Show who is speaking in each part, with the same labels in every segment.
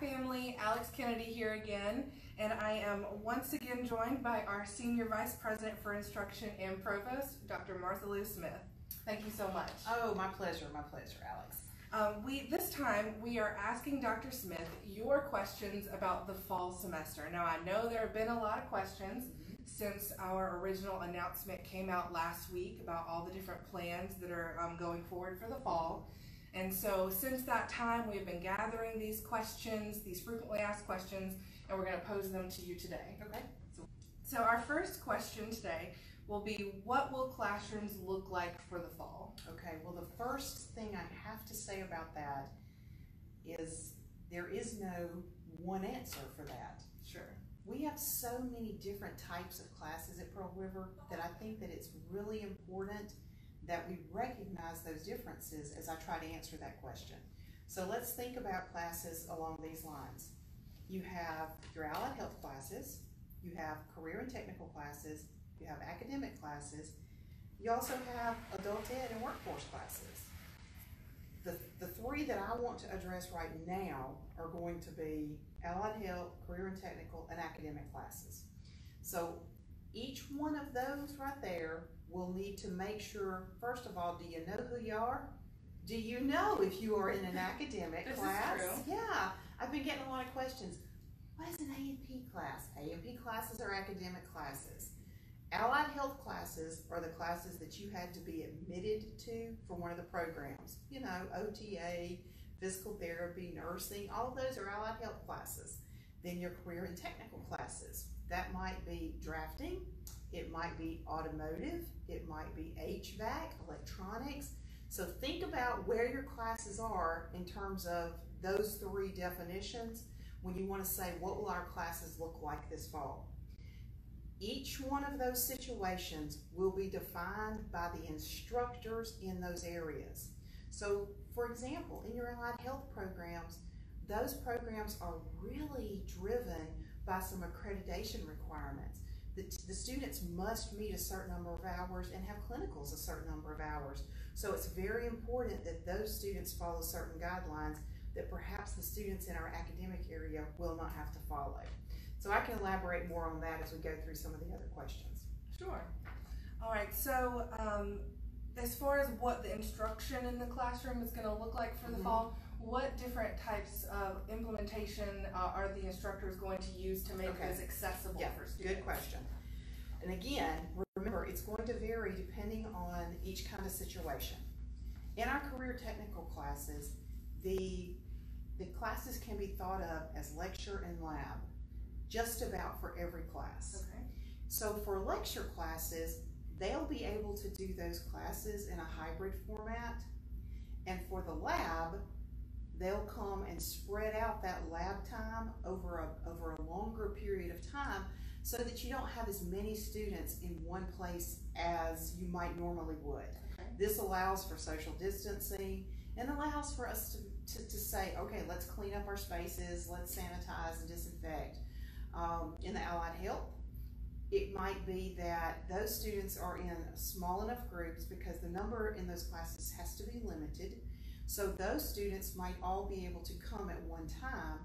Speaker 1: family, Alex Kennedy here again, and I am once again joined by our Senior Vice President for Instruction and Provost, Dr. Martha Lou Smith. Thank you so much.
Speaker 2: Oh, my pleasure, my pleasure, Alex.
Speaker 1: Um, we This time, we are asking Dr. Smith your questions about the fall semester. Now, I know there have been a lot of questions since our original announcement came out last week about all the different plans that are um, going forward for the fall. And so since that time, we've been gathering these questions, these frequently asked questions, and we're going to pose them to you today.
Speaker 2: Okay.
Speaker 1: So, so our first question today will be, what will classrooms look like for the fall?
Speaker 2: Okay, well, the first thing I have to say about that is there is no one answer for that.
Speaker 1: Sure.
Speaker 2: We have so many different types of classes at Pearl River that I think that it's really important that we recognize those differences as I try to answer that question. So let's think about classes along these lines. You have your allied health classes, you have career and technical classes, you have academic classes, you also have adult ed and workforce classes. The, the three that I want to address right now are going to be allied health, career and technical, and academic classes. So each one of those right there will need to make sure, first of all, do you know who you are? Do you know if you are in an academic class? Yeah, I've been getting a lot of questions. What is an A&P class? A&P classes are academic classes. Allied health classes are the classes that you had to be admitted to for one of the programs. You know, OTA, physical therapy, nursing, all of those are allied health classes. Then your career and technical classes. That might be drafting, it might be automotive, it might be HVAC, electronics. So think about where your classes are in terms of those three definitions when you want to say what will our classes look like this fall. Each one of those situations will be defined by the instructors in those areas. So for example, in your allied health programs, those programs are really driven by some accreditation requirements. The, the, students must meet a certain number of hours and have clinicals a certain number of hours. So it's very important that those students follow certain guidelines that perhaps the students in our academic area will not have to follow. So I can elaborate more on that as we go through some of the other questions.
Speaker 1: Sure. All right, so um, as far as what the instruction in the classroom is going to look like for the mm -hmm. fall, what different types of implementation uh, are the instructors going to use to make okay. this accessible
Speaker 2: yeah,
Speaker 1: for students?
Speaker 2: Good question. And again, remember, it's going to vary depending on each kind of situation. In our career technical classes, the, the classes can be thought of as lecture and lab, just about for every class.
Speaker 1: Okay.
Speaker 2: So for lecture classes, they'll be able to do those classes in a hybrid format. And for the lab, they'll come and spread out that lab time over a, over a longer period of time so that you don't have as many students in one place as you might normally would.
Speaker 1: Okay.
Speaker 2: This allows for social distancing and allows for us to, to, to, say, okay, let's clean up our spaces, let's sanitize and disinfect. Um, in the Allied Health, it might be that those students are in small enough groups because the number in those classes has to be limited so those students might all be able to come at one time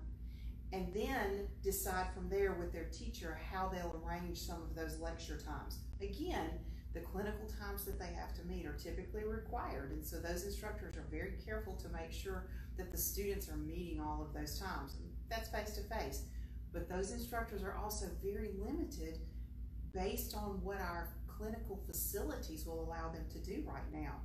Speaker 2: and then decide from there with their teacher how they'll arrange some of those lecture times. Again, the clinical times that they have to meet are typically required, and so those instructors are very careful to make sure that the students are meeting all of those times. That's face to face. But those instructors are also very limited based on what our clinical facilities will allow them to do right now.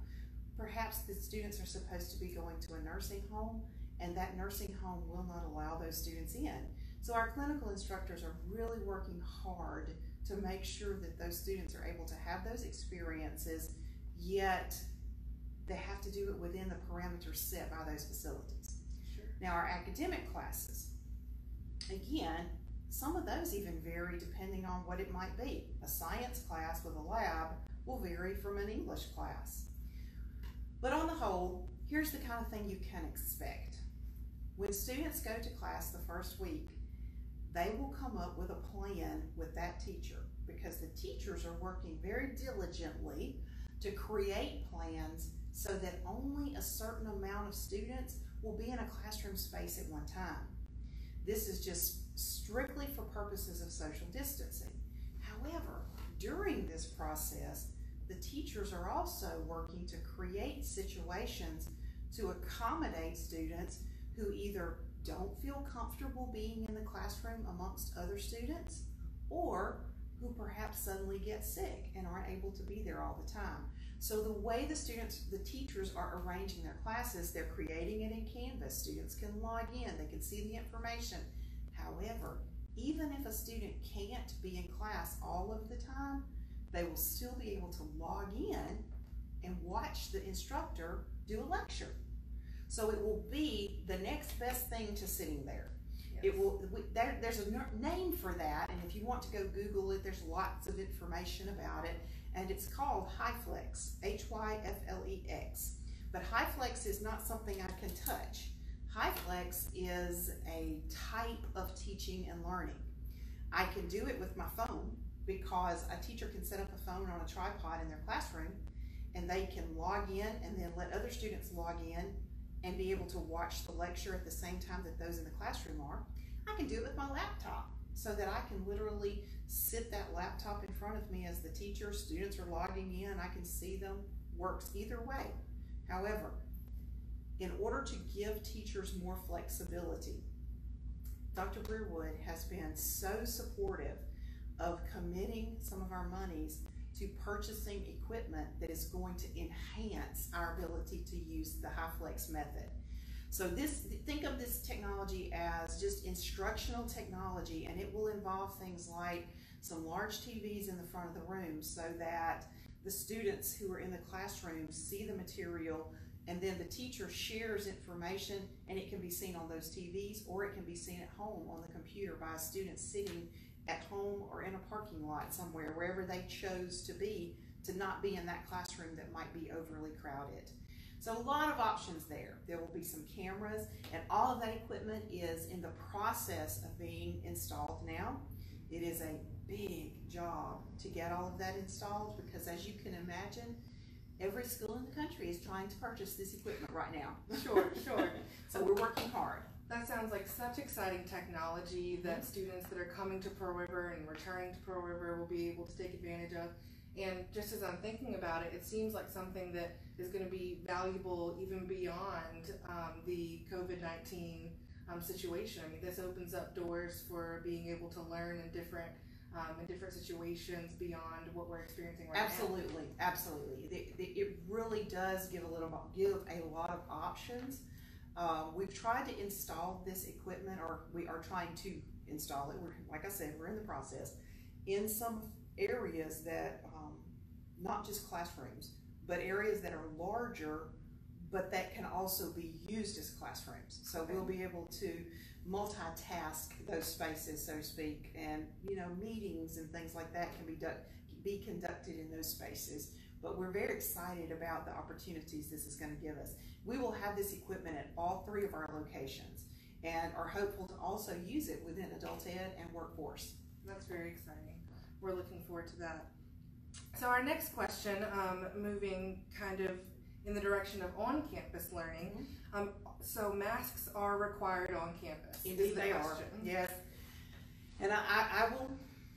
Speaker 2: Perhaps the students are supposed to be going to a nursing home and that nursing home will not allow those students in. So our clinical instructors are really working hard to make sure that those students are able to have those experiences, yet they have to do it within the parameters set by those facilities.
Speaker 1: Sure.
Speaker 2: Now our academic classes, again, some of those even vary depending on what it might be. A science class with a lab will vary from an English class. But on the whole, here's the kind of thing you can expect. When students go to class the first week, they will come up with a plan with that teacher because the teachers are working very diligently to create plans so that only a certain amount of students will be in a classroom space at one time. This is just strictly for purposes of social distancing. However, during this process, the teachers are also working to create situations to accommodate students who either don't feel comfortable being in the classroom amongst other students or who perhaps suddenly get sick and aren't able to be there all the time. So the way the students, the teachers are arranging their classes, they're creating it in Canvas. Students can log in, they can see the information. However, even if a student can't be in class all of the time, they will still be able to log in and watch the instructor do a lecture. So it will be the next best thing to sitting there. Yes. It will. We, there, there's a name for that, and if you want to go Google it, there's lots of information about it, and it's called HyFlex, H-Y-F-L-E-X. But HyFlex is not something I can touch. HyFlex is a type of teaching and learning. I can do it with my phone because a teacher can set up a phone on a tripod in their classroom and they can log in and then let other students log in and be able to watch the lecture at the same time that those in the classroom are. I can do it with my laptop so that I can literally sit that laptop in front of me as the teacher, students are logging in, I can see them, works either way. However, in order to give teachers more flexibility, Dr. Breerwood has been so supportive of committing some of our monies to purchasing equipment that is going to enhance our ability to use the HyFlex method. So this, think of this technology as just instructional technology and it will involve things like some large TVs in the front of the room so that the students who are in the classroom see the material and then the teacher shares information and it can be seen on those TVs or it can be seen at home on the computer by a student sitting at home or in a parking lot somewhere, wherever they chose to be, to not be in that classroom that might be overly crowded. So a lot of options there. There will be some cameras and all of that equipment is in the process of being installed now. It is a big job to get all of that installed because as you can imagine, every school in the country is trying to purchase this equipment right now.
Speaker 1: Sure, sure.
Speaker 2: so we're working hard.
Speaker 1: That sounds like such exciting technology that students that are coming to Pearl River and returning to Pearl River will be able to take advantage of. And just as I'm thinking about it, it seems like something that is going to be valuable even beyond um, the COVID 19 um, situation. I mean, this opens up doors for being able to learn in different um, in different situations beyond what we're experiencing right
Speaker 2: absolutely,
Speaker 1: now.
Speaker 2: Absolutely, absolutely. It really does give a little give a lot of options um, we've tried to install this equipment, or we are trying to install it. We're, like I said, we're in the process in some areas that, um, not just classrooms, but areas that are larger, but that can also be used as classrooms. So okay. we'll be able to multitask those spaces, so to speak, and you know, meetings and things like that can be be conducted in those spaces. But we're very excited about the opportunities this is going to give us. We will have this equipment at all three of our locations and are hopeful to also use it within adult ed and workforce.
Speaker 1: That's very exciting. We're looking forward to that. So our next question, um, moving kind of in the direction of on-campus learning. Mm-hmm. Um, so masks are required on campus.
Speaker 2: Indeed, the they question. are. Yes, and I, I, I, will,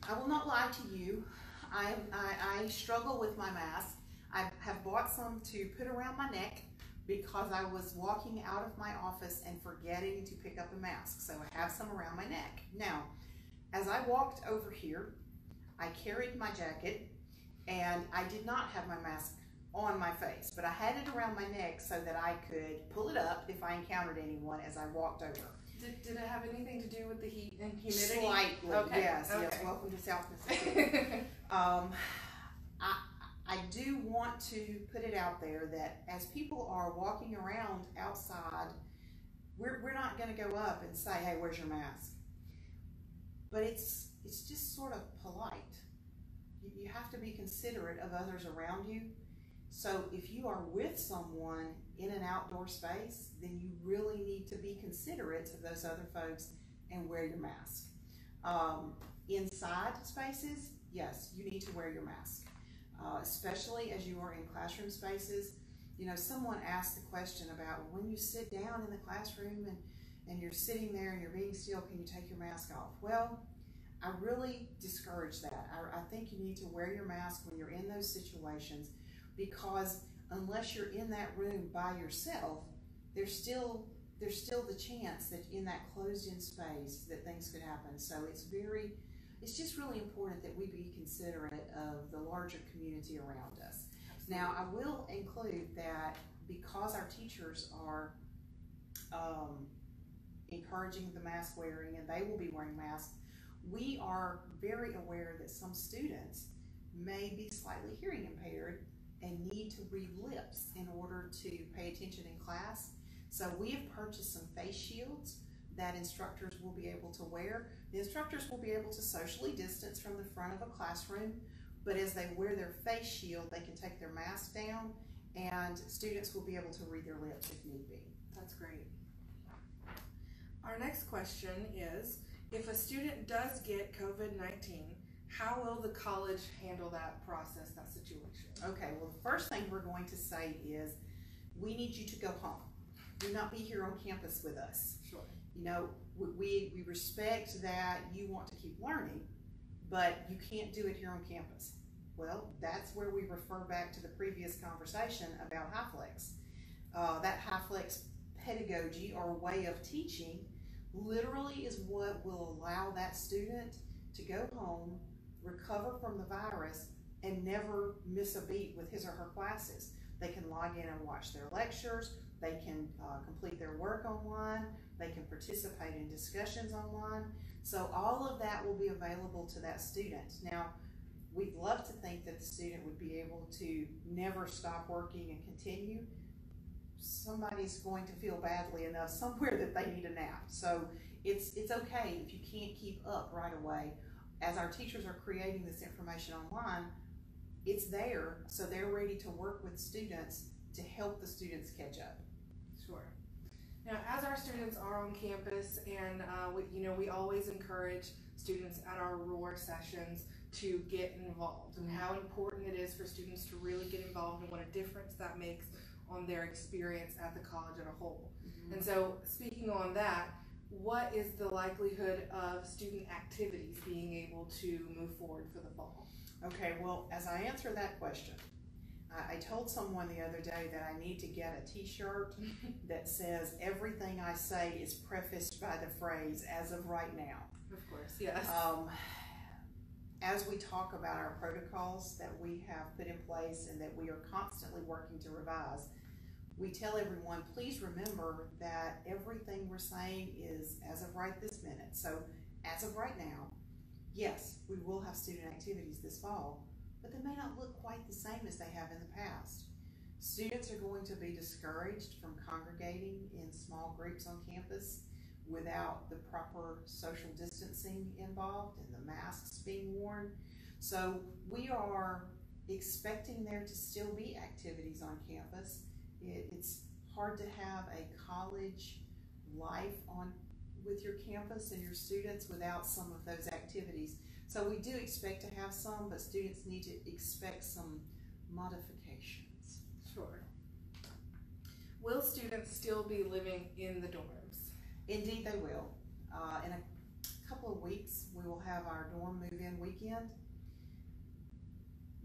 Speaker 2: I will not lie to you. I, I, I struggle with my mask. I have bought some to put around my neck because I was walking out of my office and forgetting to pick up a mask. So I have some around my neck. Now, as I walked over here, I carried my jacket and I did not have my mask on my face, but I had it around my neck so that I could pull it up if I encountered anyone as I walked over.
Speaker 1: Did, did it have anything to do with the heat and humidity?
Speaker 2: Slightly, okay. yes, okay. yes. Welcome to South Mississippi. um, I, I do want to put it out there that as people are walking around outside, we're, we're not going to go up and say, hey, where's your mask? But it's, it's just sort of polite. You, have to be considerate of others around you. So if you are with someone in an outdoor space, then you really need to be considerate of those other folks and wear your mask. Um, inside spaces, yes, you need to wear your mask uh, especially as you are in classroom spaces. You know, someone asked the question about when you sit down in the classroom and and you're sitting there and you're being still, can you take your mask off? Well, I really discourage that. I, I think you need to wear your mask when you're in those situations because unless you're in that room by yourself, there's still there's still the chance that in that closed-in space that things could happen. So it's very, it's just really important that we be considerate of the larger community around us. Now, I will include that because our teachers are um, encouraging the mask wearing and they will be wearing masks, we are very aware that some students may be slightly hearing impaired and need to read lips in order to pay attention in class. So we have purchased some face shields that instructors will be able to wear. The instructors will be able to socially distance from the front of a classroom, but as they wear their face shield, they can take their mask down and students will be able to read their lips if need be.
Speaker 1: That's great. Our next question is, if a student does get COVID-19, how will the college handle that process, that situation?
Speaker 2: Okay, well, the first thing we're going to say is, we need you to go home do not be here on campus with us.
Speaker 1: Sure.
Speaker 2: You know, we, we respect that you want to keep learning, but you can't do it here on campus. Well, that's where we refer back to the previous conversation about HyFlex. Uh, that HyFlex pedagogy or way of teaching literally is what will allow that student to go home, recover from the virus, and never miss a beat with his or her classes. They can log in and watch their lectures, they can uh, complete their work online. They can participate in discussions online. So all of that will be available to that student. Now, we'd love to think that the student would be able to never stop working and continue. Somebody's going to feel badly enough somewhere that they need a nap. So it's, it's okay if you can't keep up right away. As our teachers are creating this information online, it's there, so they're ready to work with students to help the students catch up.
Speaker 1: Now, as our students are on campus, and uh, we, you know, we always encourage students at our ROAR sessions to get involved, and how important it is for students to really get involved, and what a difference that makes on their experience at the college as a whole. Mm-hmm. And so, speaking on that, what is the likelihood of student activities being able to move forward for the fall?
Speaker 2: Okay, well, as I answer that question, I, I told someone the other day that I need to get a t-shirt that says everything I say is prefaced by the phrase as of right now.
Speaker 1: Of course, yes.
Speaker 2: Um, as we talk about our protocols that we have put in place and that we are constantly working to revise, we tell everyone, please remember that everything we're saying is as of right this minute. So as of right now, yes, we will have student activities this fall, but they may not look quite the same as they have in the past. Students are going to be discouraged from congregating in small groups on campus without the proper social distancing involved and the masks being worn. So we are expecting there to still be activities on campus. It, it's hard to have a college life on with your campus and your students without some of those activities. So we do expect to have some, but students need to expect some modifications.
Speaker 1: Sure. Will students still be living in the dorms?
Speaker 2: Indeed, they will. Uh, in a couple of weeks, we will have our dorm move-in weekend.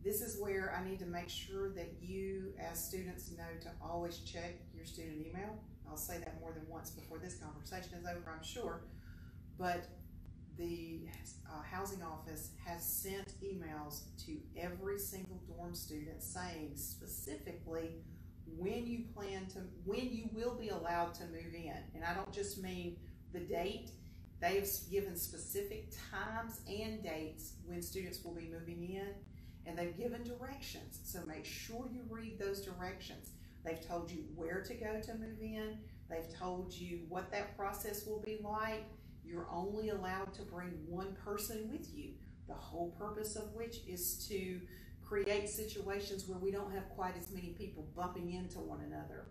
Speaker 2: This is where I need to make sure that you, as students, know to always check your student email. I'll say that more than once before this conversation is over, I'm sure. But the uh, housing office has sent emails to every single dorm student saying specifically when you plan to, when you will be allowed to move in. And I don't just mean the date, they've given specific times and dates when students will be moving in, and they've given directions. So make sure you read those directions. They've told you where to go to move in. They've told you what that process will be like. You're only allowed to bring one person with you, the whole purpose of which is to create situations where we don't have quite as many people bumping into one another.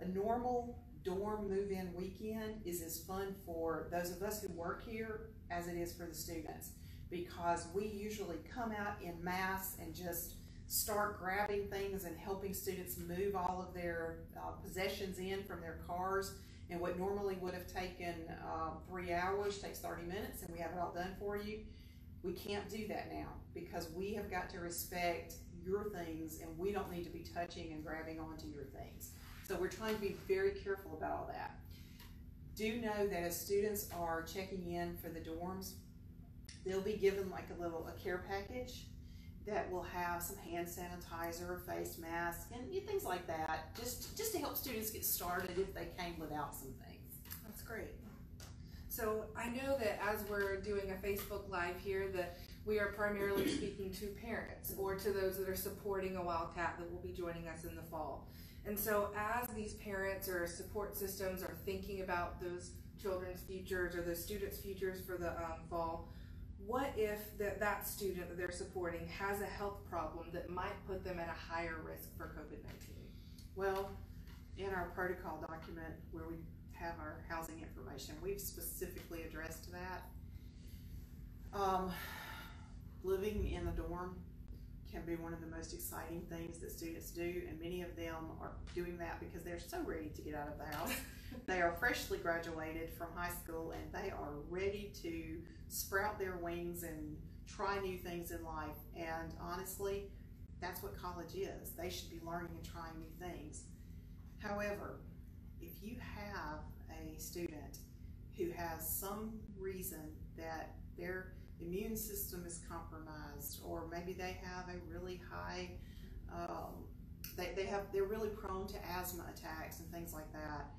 Speaker 2: A normal dorm move-in weekend is as fun for those of us who work here as it is for the students because we usually come out in mass and just start grabbing things and helping students move all of their uh, possessions in from their cars And what normally would have taken uh, three hours takes 30 minutes, and we have it all done for you. We can't do that now because we have got to respect your things, and we don't need to be touching and grabbing onto your things. So we're trying to be very careful about all that. Do know that as students are checking in for the dorms, they'll be given like a little a care package that will have some hand sanitizer, face mask, and things like that, just just to help students get started if they came without some things.
Speaker 1: That's great. So I know that as we're doing a Facebook Live here, that we are primarily speaking to parents or to those that are supporting a Wildcat that will be joining us in the fall. And so as these parents or support systems are thinking about those children's futures or those students' futures for the um, fall, what if that, that student that they're supporting has a health problem that might put them at a higher risk for COVID-19?
Speaker 2: Well, in our protocol document where we have our housing information, we've specifically addressed that. Um, living in a dorm can be one of the most exciting things that students do, and many of them are doing that because they're so ready to get out of the house. they are freshly graduated from high school and they are ready to sprout their wings and try new things in life. And honestly, that's what college is. They should be learning and trying new things. However, if you have a student who has some reason that their immune system is compromised, or maybe they have a really high, um, they, they have, they're really prone to asthma attacks and things like that.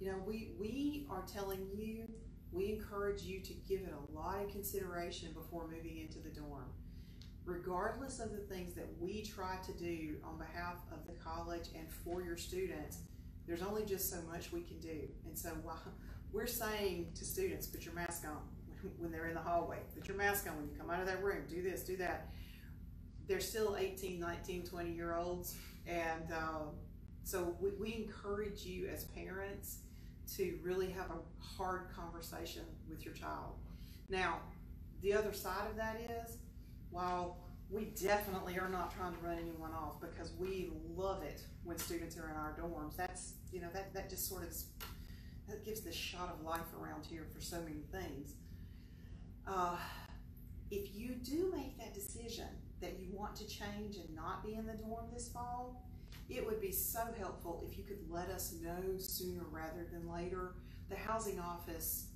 Speaker 2: You know, we, we are telling you, we encourage you to give it a lot of consideration before moving into the dorm. Regardless of the things that we try to do on behalf of the college and for your students, there's only just so much we can do. And so we're saying to students, put your mask on, when they're in the hallway. Put your mask on when you come out of that room. Do this, do that. They're still 18, 19, 20 year olds. And uh, so we, we encourage you as parents to really have a hard conversation with your child. Now, the other side of that is, while we definitely are not trying to run anyone off because we love it when students are in our dorms. That's, you know, that, that just sort of that gives the shot of life around here for so many things. Uh, if you do make that decision that you want to change and not be in the dorm this fall, it would be so helpful if you could let us know sooner rather than later. The housing office,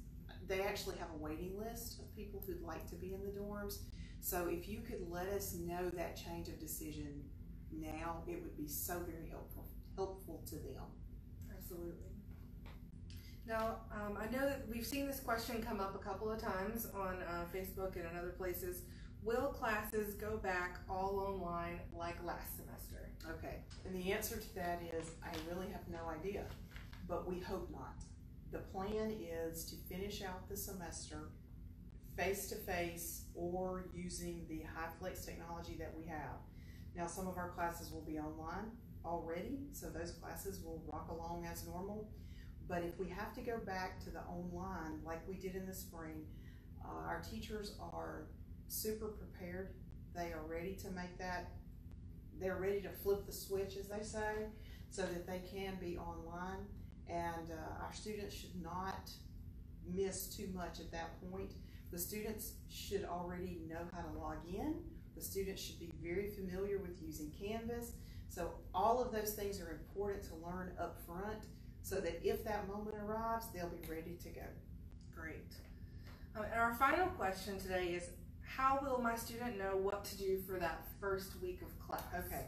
Speaker 2: they actually have a waiting list of people who'd like to be in the dorms. So if you could let us know that change of decision now, it would be so very helpful helpful to them.
Speaker 1: Absolutely. Now, um, I know that we've seen this question come up a couple of times on uh, Facebook and in other places. Will classes go back all online like last semester?
Speaker 2: Okay, and the answer to that is I really have no idea, but we hope not. The plan is to finish out the semester face to face or using the HyFlex technology that we have. Now, some of our classes will be online already, so those classes will rock along as normal. But if we have to go back to the online like we did in the spring, uh, our teachers are super prepared. They are ready to make that, they're ready to flip the switch, as they say, so that they can be online. And uh, our students should not miss too much at that point. The students should already know how to log in. The students should be very familiar with using Canvas. So all of those things are important to learn up front so that if that moment arrives, they'll be ready to go.
Speaker 1: Great. Um, and our final question today is, how will my student know what to do for that first week of class?
Speaker 2: Okay.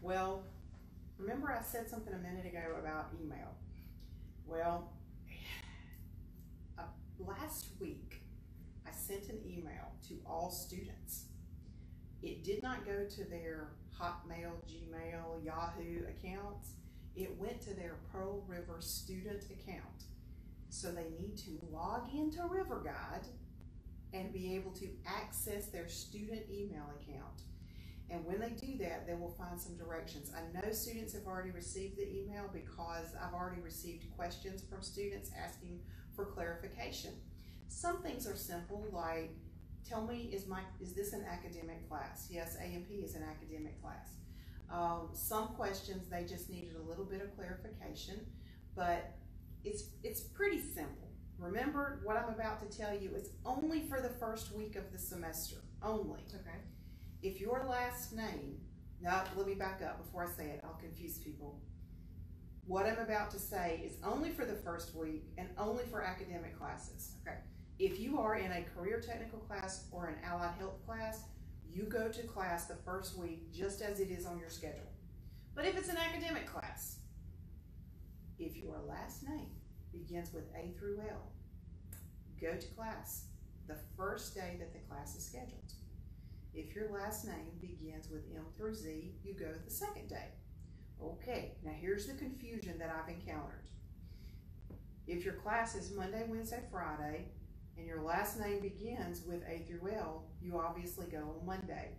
Speaker 2: Well, remember I said something a minute ago about email. Well, uh, last week I sent an email to all students. It did not go to their Hotmail, Gmail, Yahoo accounts it went to their Pearl River student account. So they need to log into River Guide and be able to access their student email account. And when they do that, they will find some directions. I know students have already received the email because I've already received questions from students asking for clarification. Some things are simple like, tell me, is, my, is this an academic class? Yes, A&P is an academic class. Um, some questions, they just needed a little bit of clarification, but It's, it's pretty simple. Remember what I'm about to tell you, it's only for the first week of the semester, only.
Speaker 1: Okay.
Speaker 2: If your last name, now let me back up before I say it, I'll confuse people. What I'm about to say is only for the first week and only for academic classes.
Speaker 1: Okay.
Speaker 2: If you are in a career technical class or an allied health class, you go to class the first week just as it is on your schedule. But if it's an academic class, if your last name begins with A through L, go to class the first day that the class is scheduled. If your last name begins with M through Z, you go the second day. Okay, now here's the confusion that I've encountered. If your class is Monday, Wednesday, Friday, and your last name begins with A through L, you obviously go on Monday.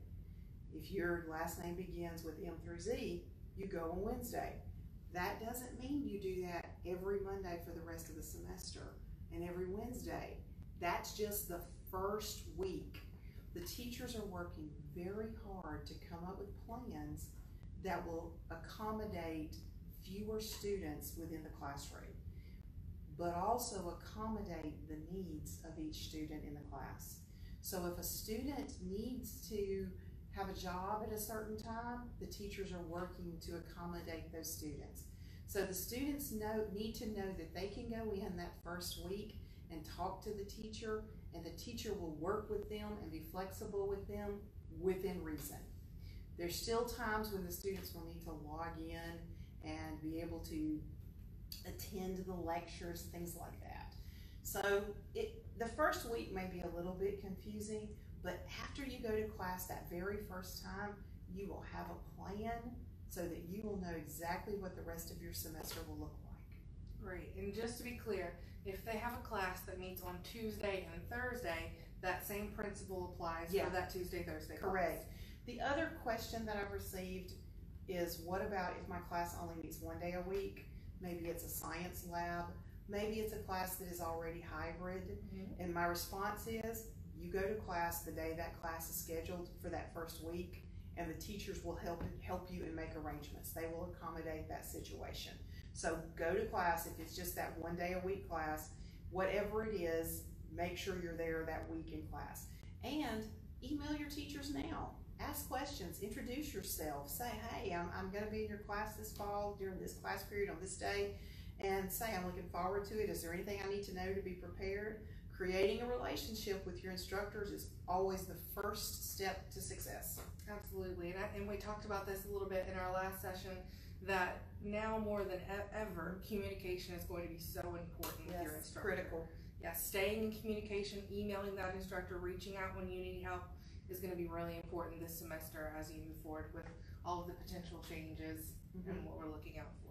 Speaker 2: If your last name begins with M through Z, you go on Wednesday. That doesn't mean you do that every Monday for the rest of the semester and every Wednesday. That's just the first week. The teachers are working very hard to come up with plans that will accommodate fewer students within the classroom, but also accommodate the needs of each student in the class. So if a student needs to have a job at a certain time, the teachers are working to accommodate those students. So the students know, need to know that they can go in that first week and talk to the teacher, and the teacher will work with them and be flexible with them within reason. There's still times when the students will need to log in and be able to attend the lectures, things like that. So it, the first week may be a little bit confusing, but after you go to class that very first time, you will have a plan so that you will know exactly what the rest of your semester will look like.
Speaker 1: Great. And just to be clear, if they have a class that meets on Tuesday and Thursday, that same principle applies
Speaker 2: Yeah.
Speaker 1: for that Tuesday, Thursday class.
Speaker 2: Correct. The other question that I've received is what about if my class only meets one day a week? Maybe it's a science lab, maybe it's a class that is already hybrid.
Speaker 1: Mhm.
Speaker 2: And my response is you go to class the day that class is scheduled for that first week, and the teachers will help help you and make arrangements. They will accommodate that situation. So go to class if it's just that one day a week class, whatever it is, make sure you're there that week in class. And email your teachers now. Ask questions, introduce yourself, say, hey, I'm, I'm gonna be in your class this fall during this class period on this day, and say, I'm looking forward to it. Is there anything I need to know to be prepared? Creating a relationship with your instructors is always the first step to success.
Speaker 1: Absolutely. And, I, and we talked about this a little bit in our last session that now more than ever, communication is going to be so important with your
Speaker 2: Yes,
Speaker 1: instructor.
Speaker 2: critical.
Speaker 1: Yeah, staying in communication, emailing that instructor, reaching out when you need help is going to be really important this semester as you move forward with all of the potential changes and mm-hmm. what we're looking out for.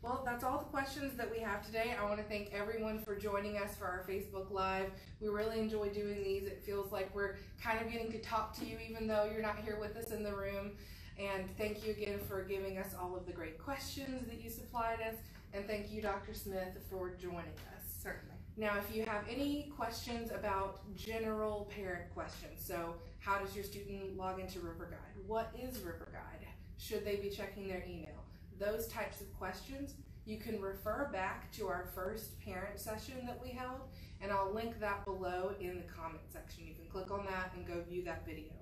Speaker 1: Well, that's all the questions that we have today. I want to thank everyone for joining us for our Facebook Live. We really enjoy doing these. It feels like we're kind of getting to talk to you even though you're not here with us in the room. And thank you again for giving us all of the great questions that you supplied us. And thank you, Dr. Smith, for joining us. Now, if you have any questions about general parent questions, so how does your student log into River Guide? What is River Guide? Should they be checking their email? Those types of questions, you can refer back to our first parent session that we held, and I'll link that below in the comment section. You can click on that and go view that video.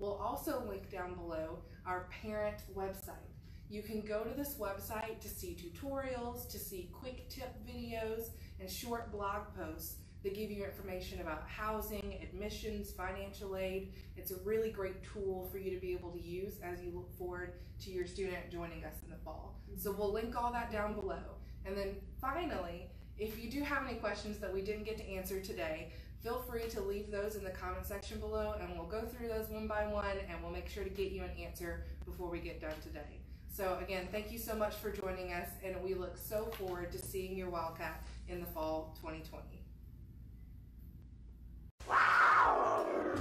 Speaker 1: We'll also link down below our parent website. You can go to this website to see tutorials, to see quick tip videos, and short blog posts that give you information about housing, admissions, financial aid. It's a really great tool for you to be able to use as you look forward to your student joining us in the fall. Mm-hmm. So we'll link all that down below. And then finally, if you do have any questions that we didn't get to answer today, feel free to leave those in the comment section below and we'll go through those one by one and we'll make sure to get you an answer before we get done today. So again, thank you so much for joining us, and we look so forward to seeing your Wildcat in the fall 2020. Wow!